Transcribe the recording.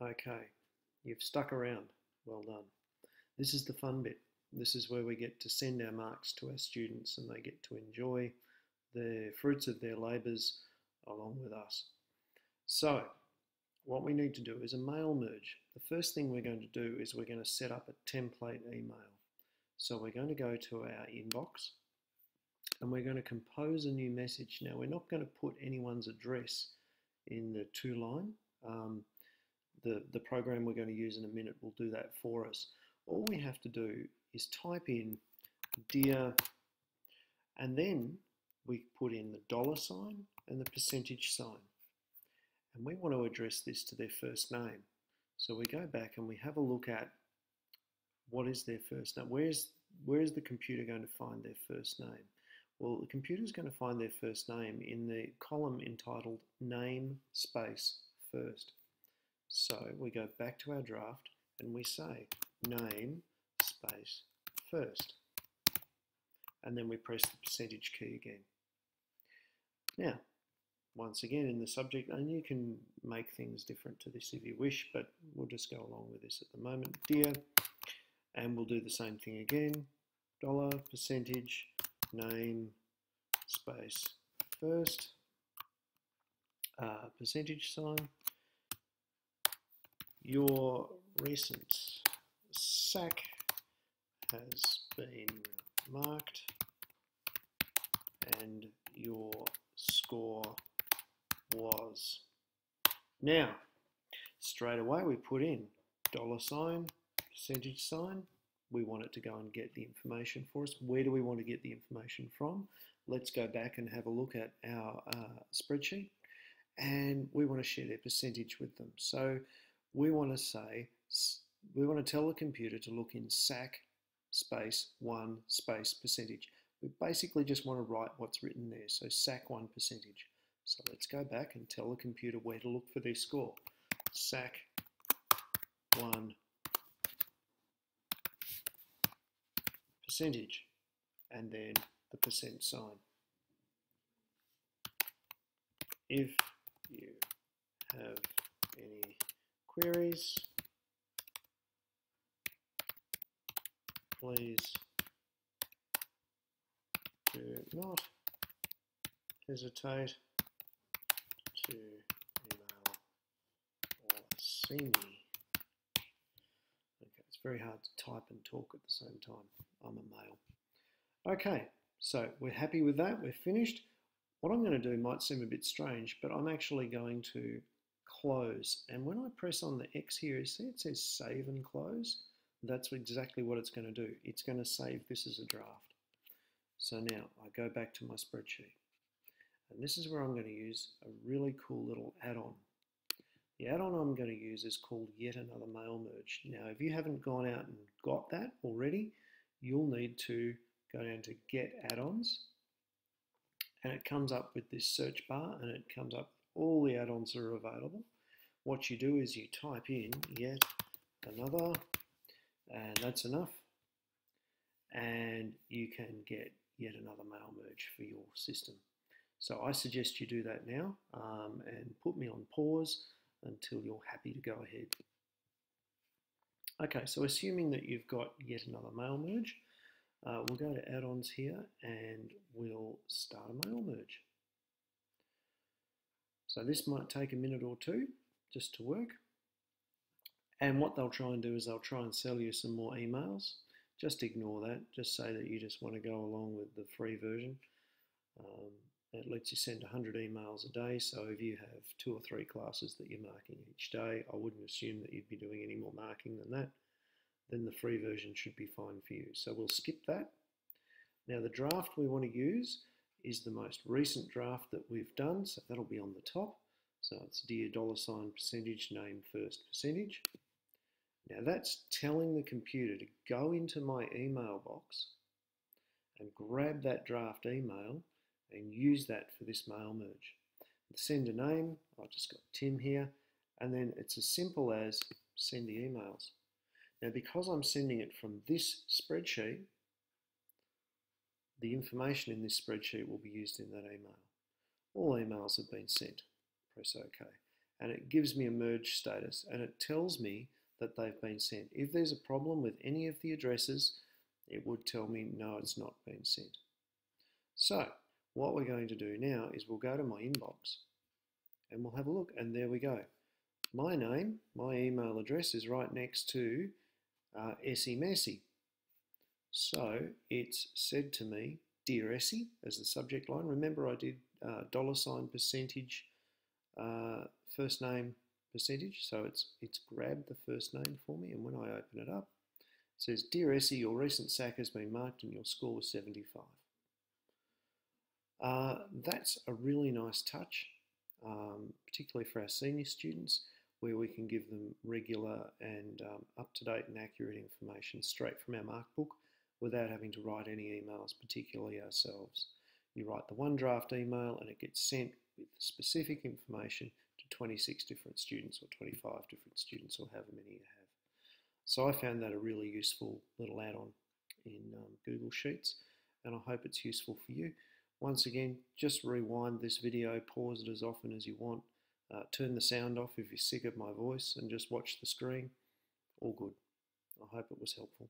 Okay, you've stuck around. Well done. This is the fun bit. This is where we get to send our marks to our students and they get to enjoy the fruits of their labours along with us. So, what we need to do is a mail merge. The first thing we're going to do is we're going to set up a template email. So we're going to go to our inbox and we're going to compose a new message. Now we're not going to put anyone's address in the to line. Um, the, the program we're going to use in a minute will do that for us. All we have to do is type in dear and then we put in the dollar sign and the percentage sign. And we want to address this to their first name. So we go back and we have a look at what is their first name. Where's, where's the computer going to find their first name? Well, the computer is going to find their first name in the column entitled name space first. So we go back to our draft and we say name space first. And then we press the percentage key again. Now, once again in the subject, and you can make things different to this if you wish, but we'll just go along with this at the moment. Dear, and we'll do the same thing again. Dollar, percentage, name, space, first, uh, percentage sign, your recent SAC has been marked and your score was. Now, straight away we put in dollar sign, percentage sign. We want it to go and get the information for us. Where do we want to get the information from? Let's go back and have a look at our uh, spreadsheet and we want to share their percentage with them. So we want to say, we want to tell the computer to look in SAC space 1 space percentage. We basically just want to write what's written there, so SAC 1 percentage. So let's go back and tell the computer where to look for their score. SAC 1 percentage and then the percent sign. If you have queries, please do not hesitate to email or see me. Okay, it's very hard to type and talk at the same time. I'm a male. Okay, so we're happy with that. We're finished. What I'm going to do might seem a bit strange, but I'm actually going to close. And when I press on the X here, you see it says save and close? That's exactly what it's going to do. It's going to save this as a draft. So now I go back to my spreadsheet. And this is where I'm going to use a really cool little add-on. The add-on I'm going to use is called Yet Another Mail Merge. Now, if you haven't gone out and got that already, you'll need to go down to Get Add-ons. And it comes up with this search bar and it comes up all the add-ons are available. What you do is you type in Yet Another, and that's enough. And you can get yet another mail merge for your system. So I suggest you do that now um, and put me on pause until you're happy to go ahead. Okay, so assuming that you've got yet another mail merge, uh, we'll go to add-ons here and we'll start a mail merge. So this might take a minute or two just to work. And what they'll try and do is they'll try and sell you some more emails. Just ignore that. Just say that you just want to go along with the free version. Um, it lets you send 100 emails a day, so if you have two or three classes that you're marking each day, I wouldn't assume that you'd be doing any more marking than that. Then the free version should be fine for you. So we'll skip that. Now the draft we want to use is the most recent draft that we've done, so that'll be on the top. So it's dear dollar sign percentage name first percentage. Now that's telling the computer to go into my email box and grab that draft email and use that for this mail merge. The sender name, I've just got Tim here, and then it's as simple as send the emails. Now because I'm sending it from this spreadsheet, the information in this spreadsheet will be used in that email. All emails have been sent. Press OK. and it gives me a merge status and it tells me that they've been sent. If there's a problem with any of the addresses, it would tell me no, it's not been sent. So what we're going to do now is we'll go to my inbox and we'll have a look and there we go. My name, my email address is right next to uh, Messi. So it's said to me, Dear Essie, as the subject line. Remember I did uh, dollar sign percentage uh, first name percentage. So it's, it's grabbed the first name for me. And when I open it up, it says, Dear Essie, your recent SAC has been marked and your score was 75. Uh, that's a really nice touch, um, particularly for our senior students, where we can give them regular and um, up-to-date and accurate information straight from our mark book without having to write any emails, particularly ourselves. You write the one draft email and it gets sent with specific information to 26 different students or 25 different students or however many you have. So I found that a really useful little add-on in um, Google Sheets and I hope it's useful for you. Once again, just rewind this video, pause it as often as you want, uh, turn the sound off if you're sick of my voice and just watch the screen. All good. I hope it was helpful.